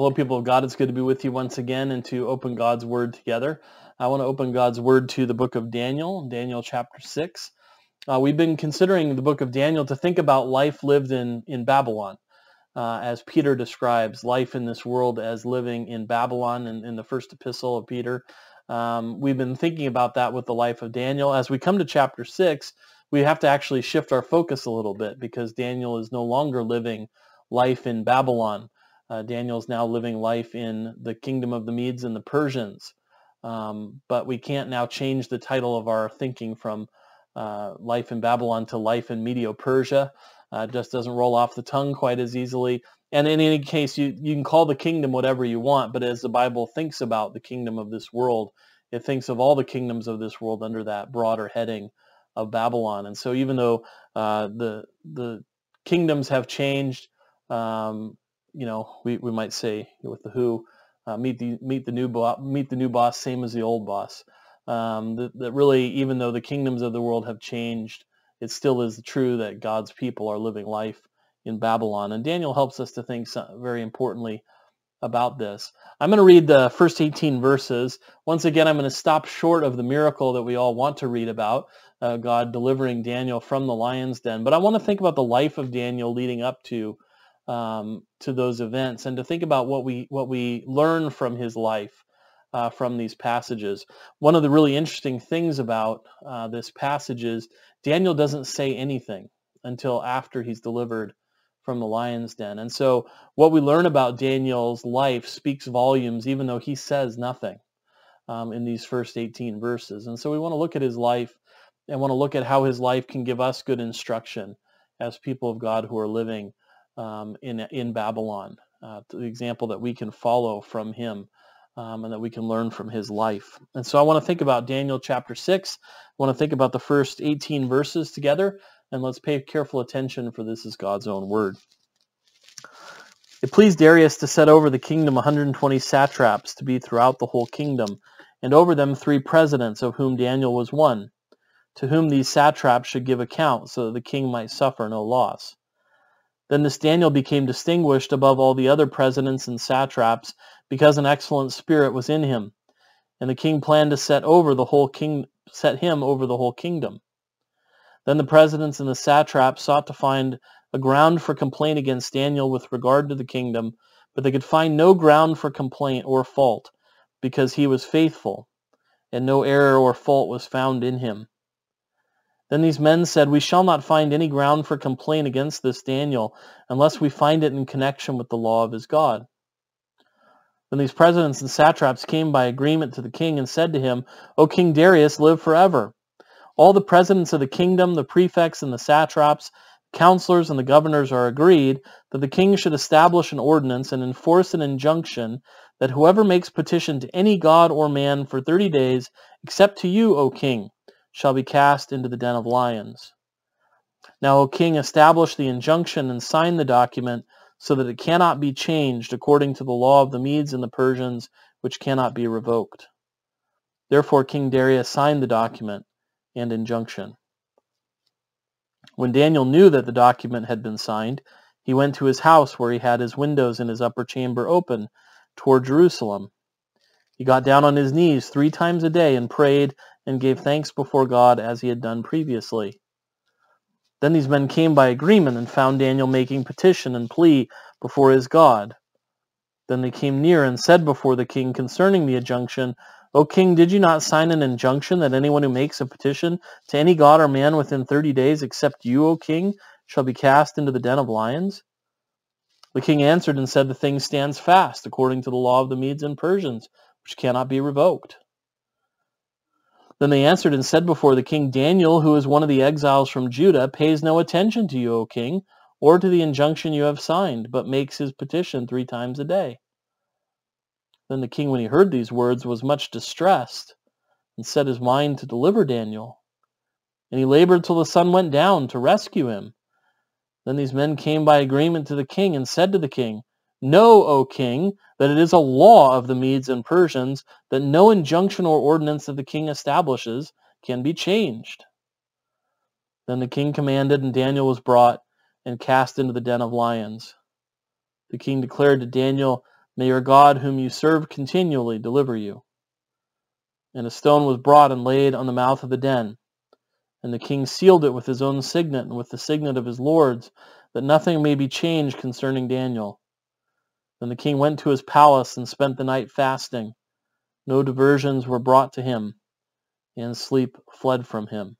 Hello, people of God. It's good to be with you once again and to open God's Word together. I want to open God's Word to the book of Daniel, Daniel chapter 6. Uh, we've been considering the book of Daniel to think about life lived in, in Babylon. Uh, as Peter describes life in this world as living in Babylon in, in the first epistle of Peter. Um, we've been thinking about that with the life of Daniel. As we come to chapter 6, we have to actually shift our focus a little bit because Daniel is no longer living life in Babylon. Uh, Daniel's now living life in the kingdom of the Medes and the Persians. Um, but we can't now change the title of our thinking from uh, life in Babylon to life in Medo-Persia. Uh, it just doesn't roll off the tongue quite as easily. And in any case, you, you can call the kingdom whatever you want, but as the Bible thinks about the kingdom of this world, it thinks of all the kingdoms of this world under that broader heading of Babylon. And so even though uh, the, the kingdoms have changed, um, you know, we, we might say with the Who, uh, meet the meet the new boss, meet the new boss, same as the old boss. Um, that, that really, even though the kingdoms of the world have changed, it still is true that God's people are living life in Babylon. And Daniel helps us to think very importantly about this. I'm going to read the first 18 verses. Once again, I'm going to stop short of the miracle that we all want to read about, uh, God delivering Daniel from the lion's den. But I want to think about the life of Daniel leading up to um, to those events and to think about what we what we learn from his life uh, from these passages. One of the really interesting things about uh, this passage is Daniel doesn't say anything until after he's delivered from the lion's den. And so what we learn about Daniel's life speaks volumes even though he says nothing um, in these first 18 verses. And so we want to look at his life and want to look at how his life can give us good instruction as people of God who are living um, in, in Babylon, uh, the example that we can follow from him um, and that we can learn from his life. And so I want to think about Daniel chapter 6. I want to think about the first 18 verses together, and let's pay careful attention for this is God's own word. It pleased Darius to set over the kingdom 120 satraps to be throughout the whole kingdom, and over them three presidents, of whom Daniel was one, to whom these satraps should give account, so that the king might suffer no loss. Then this Daniel became distinguished above all the other presidents and satraps because an excellent spirit was in him. And the king planned to set over the whole king set him over the whole kingdom. Then the presidents and the satraps sought to find a ground for complaint against Daniel with regard to the kingdom, but they could find no ground for complaint or fault, because he was faithful, and no error or fault was found in him. Then these men said, We shall not find any ground for complaint against this Daniel unless we find it in connection with the law of his God. Then these presidents and satraps came by agreement to the king and said to him, O King Darius, live forever. All the presidents of the kingdom, the prefects and the satraps, counselors and the governors are agreed that the king should establish an ordinance and enforce an injunction that whoever makes petition to any god or man for thirty days, except to you, O king, shall be cast into the den of lions. Now, O king, establish the injunction and sign the document so that it cannot be changed according to the law of the Medes and the Persians, which cannot be revoked. Therefore King Darius signed the document and injunction. When Daniel knew that the document had been signed, he went to his house where he had his windows in his upper chamber open toward Jerusalem. He got down on his knees three times a day and prayed and gave thanks before God as he had done previously. Then these men came by agreement and found Daniel making petition and plea before his God. Then they came near and said before the king concerning the injunction, O king, did you not sign an injunction that anyone who makes a petition to any god or man within thirty days except you, O king, shall be cast into the den of lions? The king answered and said, The thing stands fast according to the law of the Medes and Persians, which cannot be revoked. Then they answered and said before the king, Daniel, who is one of the exiles from Judah, pays no attention to you, O king, or to the injunction you have signed, but makes his petition three times a day. Then the king, when he heard these words, was much distressed, and set his mind to deliver Daniel. And he labored till the sun went down to rescue him. Then these men came by agreement to the king and said to the king, Know, O king, that it is a law of the Medes and Persians that no injunction or ordinance that the king establishes can be changed. Then the king commanded, and Daniel was brought and cast into the den of lions. The king declared to Daniel, May your God, whom you serve continually, deliver you. And a stone was brought and laid on the mouth of the den. And the king sealed it with his own signet and with the signet of his lords, that nothing may be changed concerning Daniel. Then the king went to his palace and spent the night fasting. No diversions were brought to him, and sleep fled from him.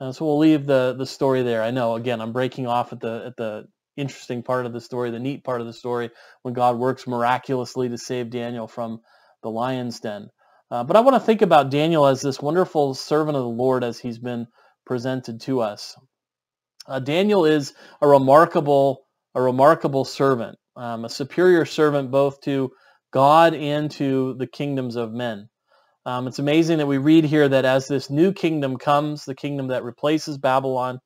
Uh, so we'll leave the, the story there. I know, again, I'm breaking off at the at the interesting part of the story, the neat part of the story, when God works miraculously to save Daniel from the lion's den. Uh, but I want to think about Daniel as this wonderful servant of the Lord as he's been presented to us. Uh, Daniel is a remarkable, a remarkable servant, um, a superior servant both to God and to the kingdoms of men. Um, it's amazing that we read here that as this new kingdom comes, the kingdom that replaces Babylon,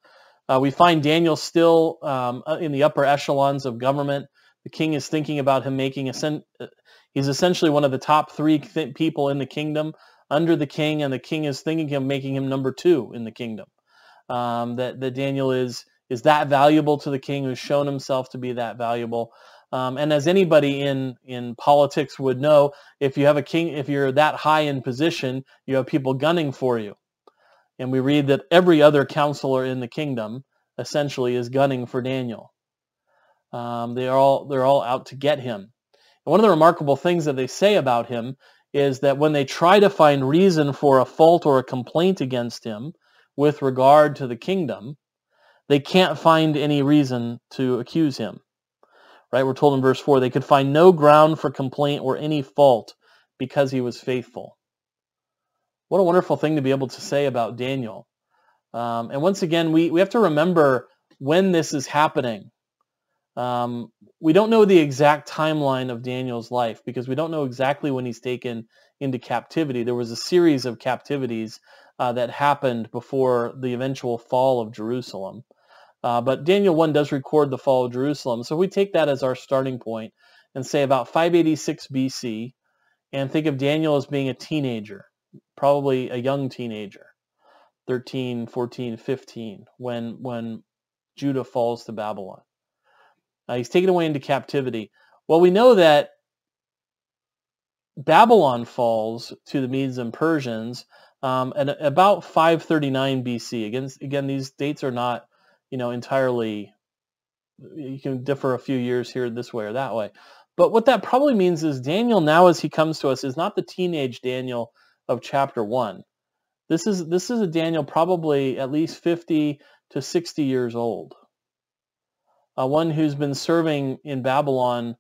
uh, we find Daniel still um, uh, in the upper echelons of government. The king is thinking about him making a. Uh, he's essentially one of the top three th- people in the kingdom under the king, and the king is thinking of making him number two in the kingdom. Um, that that Daniel is is that valuable to the king, who's shown himself to be that valuable. Um, and as anybody in in politics would know, if you have a king, if you're that high in position, you have people gunning for you. And we read that every other counselor in the kingdom essentially is gunning for Daniel. Um, they are all they're all out to get him. And one of the remarkable things that they say about him is that when they try to find reason for a fault or a complaint against him with regard to the kingdom, they can't find any reason to accuse him. Right? We're told in verse 4 they could find no ground for complaint or any fault because he was faithful. What a wonderful thing to be able to say about Daniel. Um, and once again, we, we have to remember when this is happening. Um, we don't know the exact timeline of Daniel's life because we don't know exactly when he's taken into captivity. There was a series of captivities uh, that happened before the eventual fall of Jerusalem. Uh, but Daniel 1 does record the fall of Jerusalem. So we take that as our starting point and say about 586 BC and think of Daniel as being a teenager probably a young teenager, 13, 14, 15, when, when Judah falls to Babylon. Uh, he's taken away into captivity. Well, we know that Babylon falls to the Medes and Persians um, at about 539 BC. Again, again, these dates are not, you know, entirely. You can differ a few years here, this way or that way. But what that probably means is Daniel now, as he comes to us, is not the teenage Daniel of chapter 1. This is, this is a Daniel probably at least 50 to 60 years old. Uh, one who's been serving in Babylon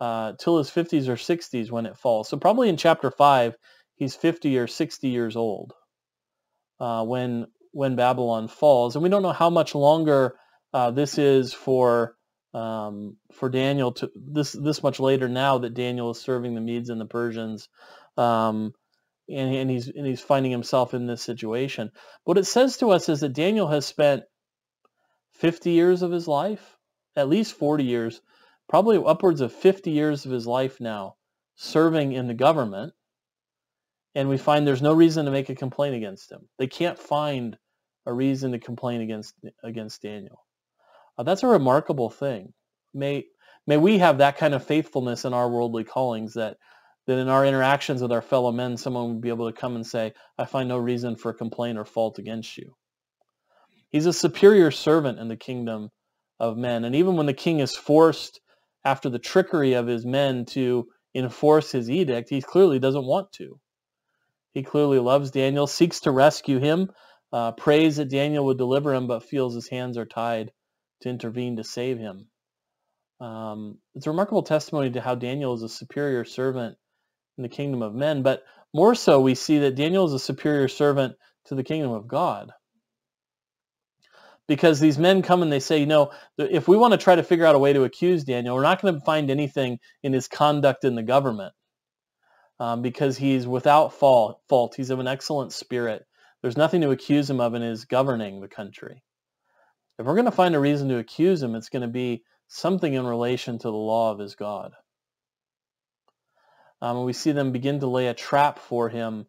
uh, till his 50s or 60s when it falls. So probably in chapter 5, he's 50 or 60 years old uh, when, when Babylon falls. And we don't know how much longer uh, this is for um, for Daniel to this this much later now that Daniel is serving the Medes and the Persians. Um, and, and he's and he's finding himself in this situation. What it says to us is that Daniel has spent 50 years of his life, at least 40 years, probably upwards of 50 years of his life now, serving in the government. And we find there's no reason to make a complaint against him. They can't find a reason to complain against against Daniel. Uh, that's a remarkable thing. May may we have that kind of faithfulness in our worldly callings that that in our interactions with our fellow men, someone would be able to come and say, I find no reason for complaint or fault against you. He's a superior servant in the kingdom of men. And even when the king is forced, after the trickery of his men, to enforce his edict, he clearly doesn't want to. He clearly loves Daniel, seeks to rescue him, uh, prays that Daniel would deliver him, but feels his hands are tied to intervene to save him. Um, it's a remarkable testimony to how Daniel is a superior servant in the kingdom of men, but more so we see that Daniel is a superior servant to the kingdom of God. Because these men come and they say, you know, if we want to try to figure out a way to accuse Daniel, we're not going to find anything in his conduct in the government um, because he's without fault, fault. He's of an excellent spirit. There's nothing to accuse him of in his governing the country. If we're going to find a reason to accuse him, it's going to be something in relation to the law of his God. Um, we see them begin to lay a trap for him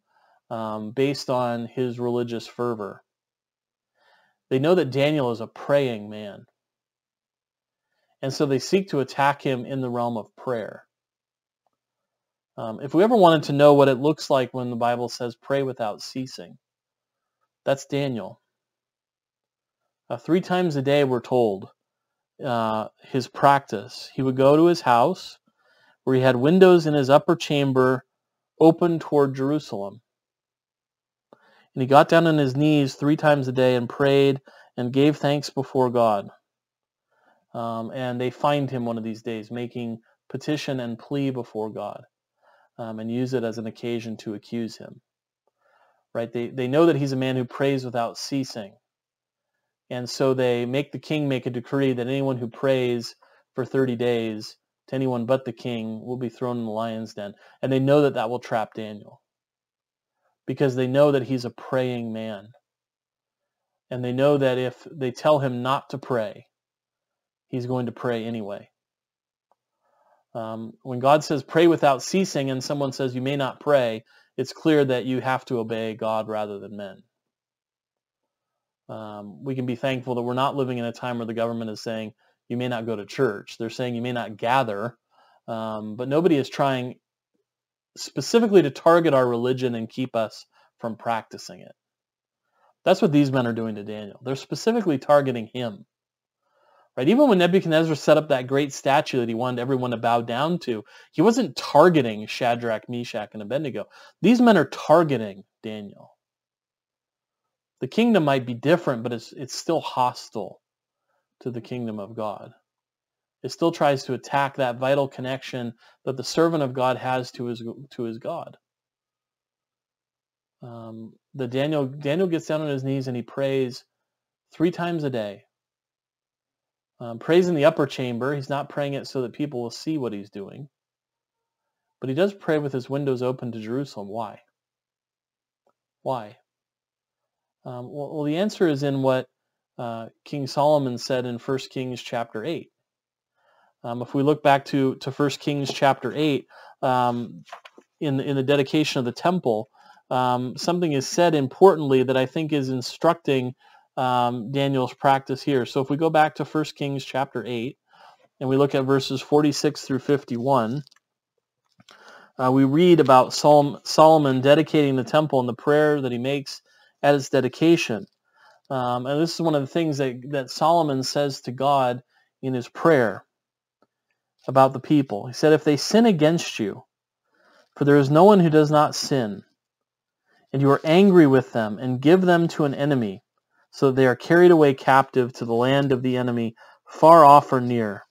um, based on his religious fervor. They know that Daniel is a praying man. And so they seek to attack him in the realm of prayer. Um, if we ever wanted to know what it looks like when the Bible says pray without ceasing, that's Daniel. Uh, three times a day, we're told, uh, his practice. He would go to his house where he had windows in his upper chamber open toward Jerusalem. And he got down on his knees three times a day and prayed and gave thanks before God. Um, and they find him one of these days making petition and plea before God um, and use it as an occasion to accuse him. Right? They, they know that he's a man who prays without ceasing. And so they make the king make a decree that anyone who prays for 30 days to anyone but the king will be thrown in the lion's den. And they know that that will trap Daniel because they know that he's a praying man. And they know that if they tell him not to pray, he's going to pray anyway. Um, when God says pray without ceasing and someone says you may not pray, it's clear that you have to obey God rather than men. Um, we can be thankful that we're not living in a time where the government is saying you may not go to church. They're saying you may not gather, um, but nobody is trying specifically to target our religion and keep us from practicing it. That's what these men are doing to Daniel. They're specifically targeting him. Right? Even when Nebuchadnezzar set up that great statue that he wanted everyone to bow down to, he wasn't targeting Shadrach, Meshach, and Abednego. These men are targeting Daniel. The kingdom might be different, but it's, it's still hostile to the kingdom of God. It still tries to attack that vital connection that the servant of God has to his, to his God. Um, the Daniel, Daniel gets down on his knees and he prays three times a day um, prays in the upper chamber. He's not praying it so that people will see what he's doing. But he does pray with his windows open to Jerusalem. Why? Why? Um, well, well, the answer is in what uh, King Solomon said in 1 Kings chapter 8. Um, if we look back to, to 1 Kings chapter 8, um, in, in the dedication of the temple, um, something is said importantly that I think is instructing um, Daniel's practice here. So if we go back to 1 Kings chapter 8 and we look at verses 46 through 51, uh, we read about Sol- Solomon dedicating the temple and the prayer that he makes at its dedication. Um, and this is one of the things that, that Solomon says to God in his prayer about the people. He said, if they sin against you, for there is no one who does not sin, and you are angry with them and give them to an enemy, so they are carried away captive to the land of the enemy, far off or near.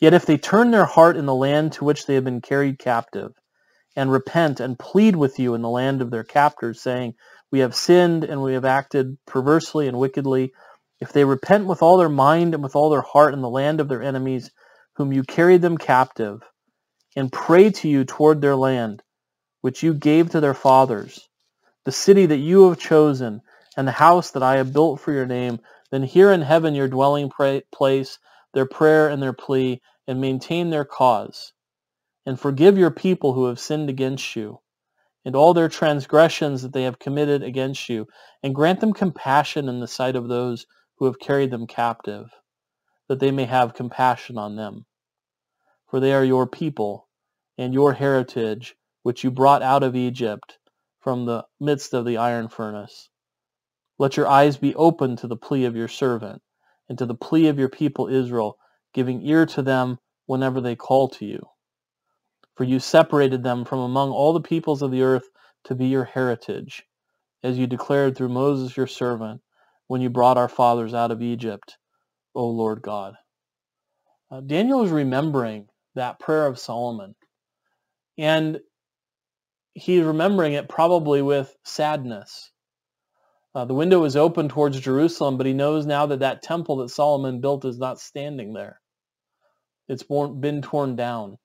Yet if they turn their heart in the land to which they have been carried captive, and repent and plead with you in the land of their captors, saying, We have sinned and we have acted perversely and wickedly, if they repent with all their mind and with all their heart in the land of their enemies, whom you carried them captive, and pray to you toward their land, which you gave to their fathers, the city that you have chosen, and the house that I have built for your name, then hear in heaven your dwelling place, their prayer and their plea, and maintain their cause. And forgive your people who have sinned against you, and all their transgressions that they have committed against you, and grant them compassion in the sight of those who have carried them captive, that they may have compassion on them. For they are your people, and your heritage, which you brought out of Egypt from the midst of the iron furnace. Let your eyes be open to the plea of your servant and to the plea of your people Israel, giving ear to them whenever they call to you. For you separated them from among all the peoples of the earth to be your heritage, as you declared through Moses your servant, when you brought our fathers out of Egypt, O Lord God. Uh, Daniel is remembering that prayer of Solomon. And he's remembering it probably with sadness uh, the window is open towards Jerusalem, but he knows now that that temple that Solomon built is not standing there. It's been torn down.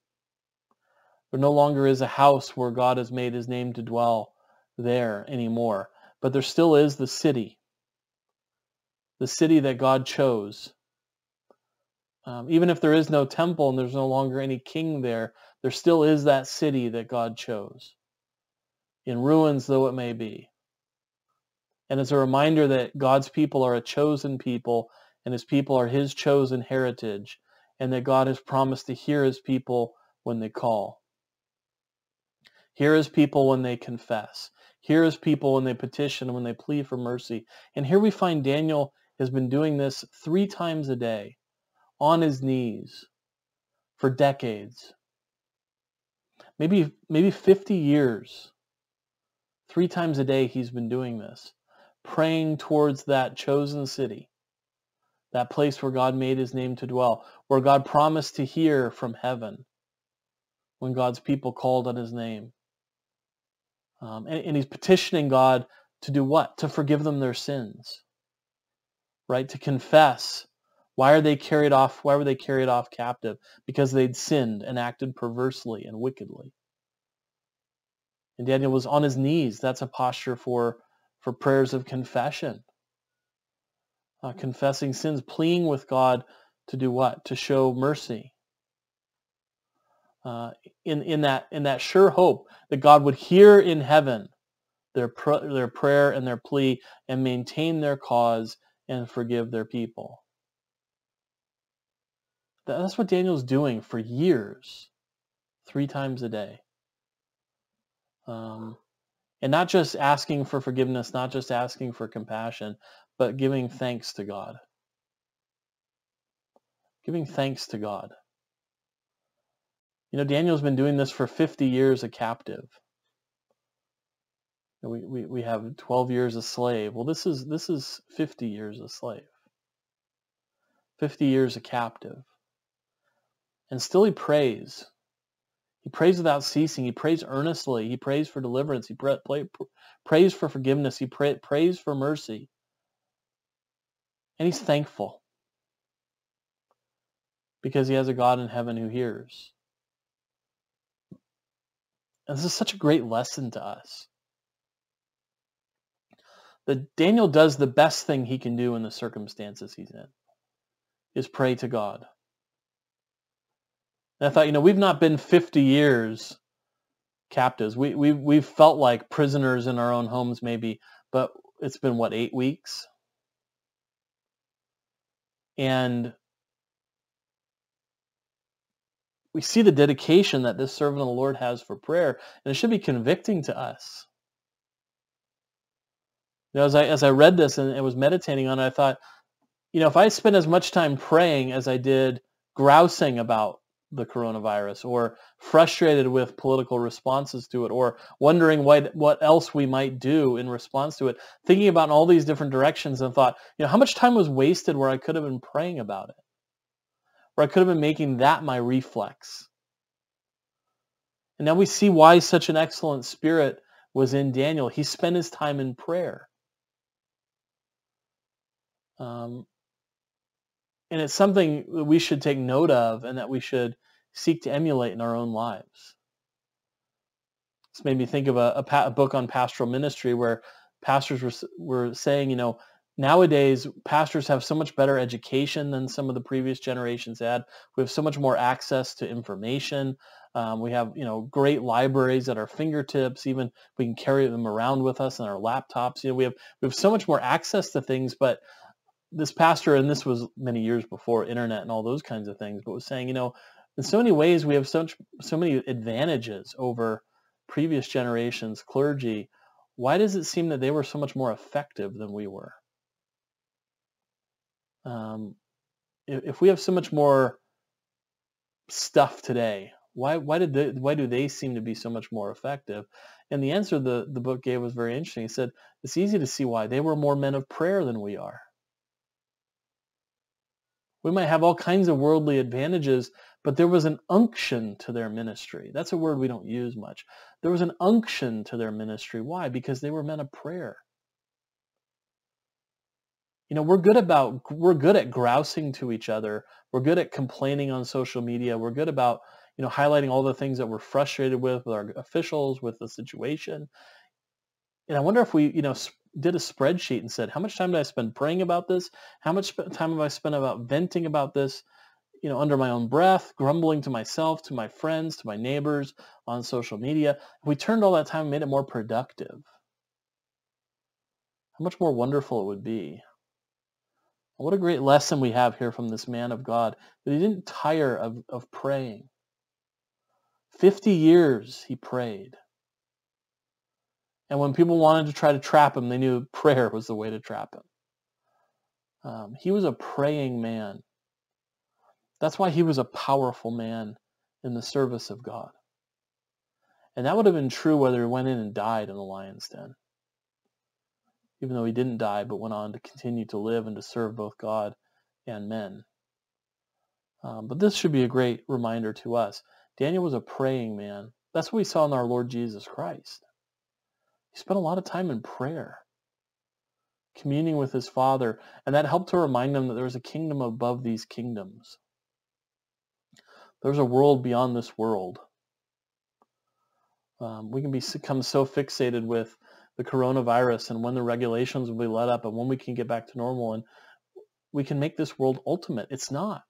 There no longer is a house where God has made his name to dwell there anymore. But there still is the city, the city that God chose. Um, even if there is no temple and there's no longer any king there, there still is that city that God chose, in ruins though it may be. And it's a reminder that God's people are a chosen people and his people are his chosen heritage and that God has promised to hear his people when they call. Hear his people when they confess. Hear his people when they petition, and when they plead for mercy. And here we find Daniel has been doing this three times a day on his knees for decades. Maybe, maybe 50 years. Three times a day he's been doing this, praying towards that chosen city, that place where God made his name to dwell, where God promised to hear from heaven when God's people called on his name. Um, and, and he's petitioning God to do what? To forgive them their sins, right? To confess. Why are they carried off? Why were they carried off captive? Because they'd sinned and acted perversely and wickedly. And Daniel was on his knees. That's a posture for, for prayers of confession. Uh, confessing sins, pleading with God to do what? To show mercy, uh, in, in, that, in that sure hope that God would hear in heaven their, pr- their prayer and their plea and maintain their cause and forgive their people. That's what Daniel's doing for years, three times a day. Um, and not just asking for forgiveness, not just asking for compassion, but giving thanks to God. Giving thanks to God. You know, Daniel's been doing this for 50 years a captive. We, we, we have 12 years a slave. Well, this is, this is 50 years a slave. 50 years a captive. And still he prays. He prays without ceasing. He prays earnestly. He prays for deliverance. He pray, pray, prays for forgiveness. He pray, prays for mercy. And he's thankful because he has a God in heaven who hears. And this is such a great lesson to us. That Daniel does the best thing he can do in the circumstances he's in, is pray to God. And I thought, you know, we've not been 50 years captives. We, we, we've felt like prisoners in our own homes maybe, but it's been, what, eight weeks? And we see the dedication that this servant of the Lord has for prayer, and it should be convicting to us. You know, as I as I read this and, and was meditating on it, I thought, you know, if I spent as much time praying as I did grousing about the coronavirus or frustrated with political responses to it or wondering what what else we might do in response to it thinking about all these different directions and thought you know how much time was wasted where i could have been praying about it or I could have been making that my reflex. And now we see why such an excellent spirit was in Daniel. He spent his time in prayer. Um, and it's something that we should take note of and that we should seek to emulate in our own lives. This made me think of a, a, pa- a book on pastoral ministry where pastors were, were saying, you know, nowadays pastors have so much better education than some of the previous generations had. We have so much more access to information. Um, we have you know great libraries at our fingertips. Even we can carry them around with us on our laptops. You know we have we have so much more access to things but this pastor and this was many years before internet and all those kinds of things but was saying you know in so many ways we have such so many advantages over previous generations clergy why does it seem that they were so much more effective than we were um, if, if we have so much more stuff today, why why did they, why do they seem to be so much more effective? And the answer the, the book gave was very interesting. He said, it's easy to see why. They were more men of prayer than we are. We might have all kinds of worldly advantages, but there was an unction to their ministry. That's a word we don't use much. There was an unction to their ministry. Why? Because they were men of prayer you know we're good about we're good at grousing to each other we're good at complaining on social media we're good about you know highlighting all the things that we're frustrated with with our officials with the situation and i wonder if we you know did a spreadsheet and said how much time did i spend praying about this how much time have i spent about venting about this you know under my own breath grumbling to myself to my friends to my neighbors on social media if we turned all that time and made it more productive how much more wonderful it would be what a great lesson we have here from this man of God, that he didn't tire of, of praying. 50 years he prayed. And when people wanted to try to trap him, they knew prayer was the way to trap him. Um, he was a praying man. That's why he was a powerful man in the service of God. And that would have been true whether he went in and died in the lion's den. Even though he didn't die, but went on to continue to live and to serve both God and men. Um, but this should be a great reminder to us. Daniel was a praying man. That's what we saw in our Lord Jesus Christ. He spent a lot of time in prayer, communing with his Father, and that helped to remind him that there was a kingdom above these kingdoms. There's a world beyond this world. Um, we can become so fixated with the coronavirus and when the regulations will be let up and when we can get back to normal and we can make this world ultimate. It's not.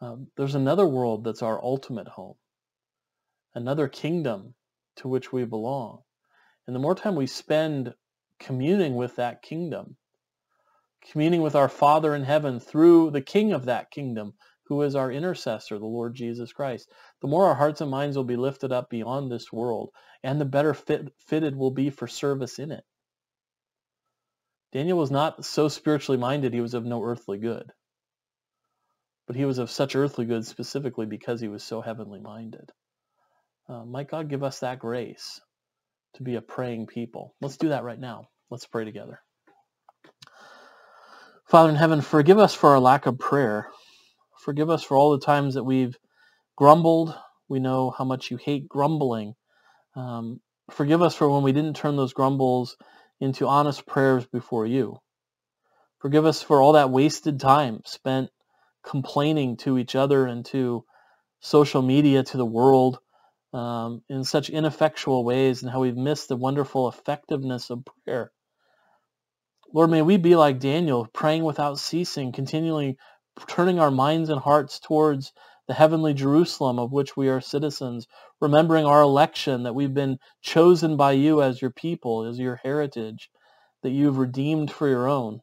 Um, there's another world that's our ultimate home, another kingdom to which we belong. And the more time we spend communing with that kingdom, communing with our Father in heaven through the King of that kingdom, who is our intercessor, the Lord Jesus Christ, the more our hearts and minds will be lifted up beyond this world, and the better fit, fitted will be for service in it. Daniel was not so spiritually minded he was of no earthly good. But he was of such earthly good specifically because he was so heavenly minded. Uh, might God give us that grace to be a praying people. Let's do that right now. Let's pray together. Father in heaven, forgive us for our lack of prayer. Forgive us for all the times that we've grumbled. We know how much you hate grumbling. Um, forgive us for when we didn't turn those grumbles into honest prayers before you. Forgive us for all that wasted time spent complaining to each other and to social media, to the world, um, in such ineffectual ways and how we've missed the wonderful effectiveness of prayer. Lord, may we be like Daniel, praying without ceasing, continually turning our minds and hearts towards the heavenly Jerusalem of which we are citizens, remembering our election, that we've been chosen by you as your people, as your heritage, that you've redeemed for your own.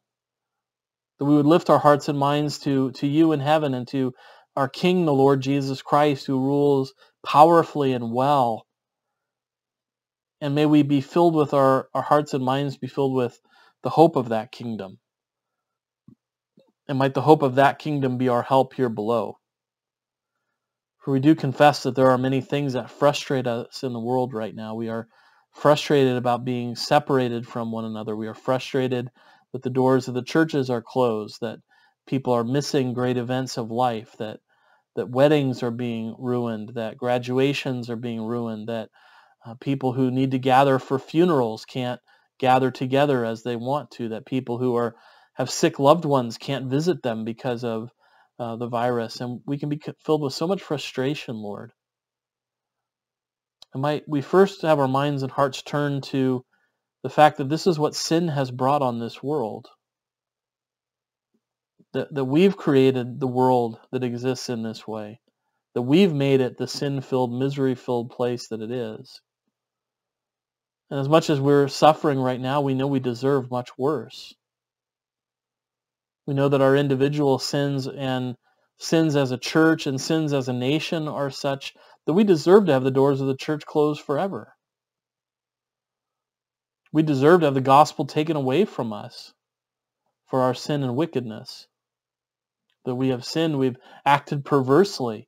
That we would lift our hearts and minds to, to you in heaven and to our King, the Lord Jesus Christ, who rules powerfully and well. And may we be filled with our, our hearts and minds be filled with the hope of that kingdom. And might the hope of that kingdom be our help here below. For we do confess that there are many things that frustrate us in the world right now. We are frustrated about being separated from one another. We are frustrated that the doors of the churches are closed, that people are missing great events of life, that that weddings are being ruined, that graduations are being ruined, that uh, people who need to gather for funerals can't gather together as they want to, that people who are have sick loved ones can't visit them because of uh, the virus, and we can be filled with so much frustration, Lord. And might we first have our minds and hearts turned to the fact that this is what sin has brought on this world that, that we've created the world that exists in this way, that we've made it the sin-filled, misery-filled place that it is. And as much as we're suffering right now, we know we deserve much worse. We know that our individual sins and sins as a church and sins as a nation are such that we deserve to have the doors of the church closed forever. We deserve to have the gospel taken away from us for our sin and wickedness that we have sinned, we've acted perversely.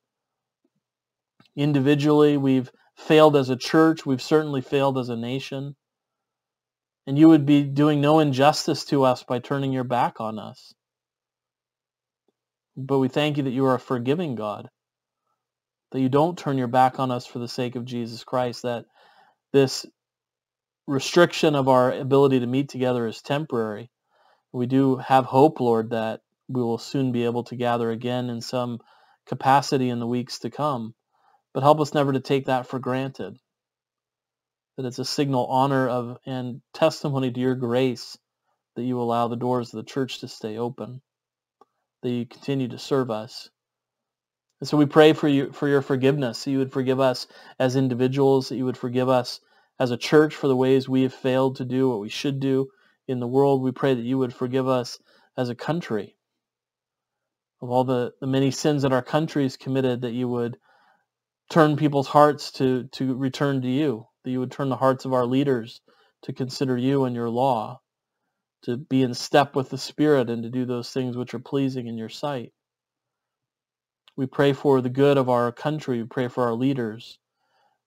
Individually, we've failed as a church, we've certainly failed as a nation. And you would be doing no injustice to us by turning your back on us. But we thank you that you are a forgiving God, that you don't turn your back on us for the sake of Jesus Christ, that this restriction of our ability to meet together is temporary. We do have hope, Lord, that we will soon be able to gather again in some capacity in the weeks to come. But help us never to take that for granted. That it's a signal honor of and testimony to your grace that you allow the doors of the church to stay open. That you continue to serve us. And so we pray for you for your forgiveness. That you would forgive us as individuals, that you would forgive us as a church for the ways we have failed to do what we should do in the world. We pray that you would forgive us as a country of all the, the many sins that our country has committed, that you would turn people's hearts to, to return to you, that you would turn the hearts of our leaders to consider you and your law, to be in step with the Spirit and to do those things which are pleasing in your sight. We pray for the good of our country. We pray for our leaders.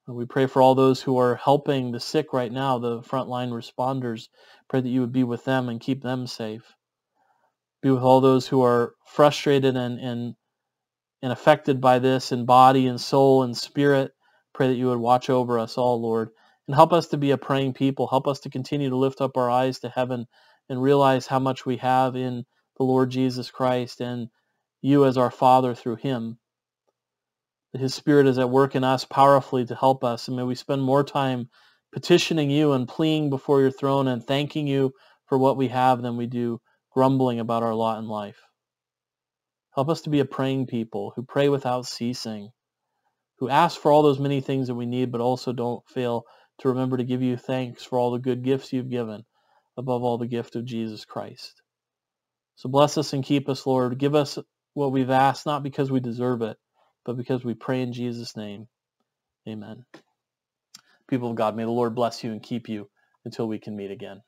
We pray for all those who are helping the sick right now, the frontline responders. Pray that you would be with them and keep them safe. Be with all those who are frustrated and, and, and affected by this in body and soul and spirit. Pray that you would watch over us all, Lord, and help us to be a praying people. Help us to continue to lift up our eyes to heaven and realize how much we have in the Lord Jesus Christ and you as our Father through him. That his Spirit is at work in us powerfully to help us. And may we spend more time petitioning you and pleading before your throne and thanking you for what we have than we do grumbling about our lot in life. Help us to be a praying people who pray without ceasing, who ask for all those many things that we need, but also don't fail to remember to give you thanks for all the good gifts you've given, above all the gift of Jesus Christ. So bless us and keep us, Lord. Give us what we've asked, not because we deserve it, but because we pray in Jesus' name. Amen. People of God, may the Lord bless you and keep you until we can meet again.